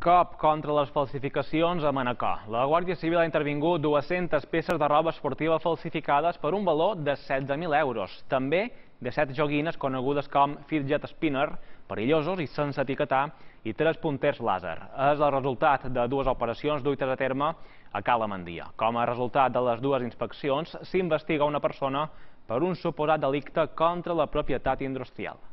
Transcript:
Cop contra les falsificacions a Manacor. La Guàrdia Civil ha intervingut 200 peces de roba esportiva falsificades per un valor de 16.000 euros. També de 7 joguines conegudes com fidget spinner, perillosos i sense etiquetar, i 3 punters làser. És el resultat de dues operacions duites a terme a Calamandia. Com a resultat de les dues inspeccions, s'investiga una persona per un suposat delicte contra la propietat industrial.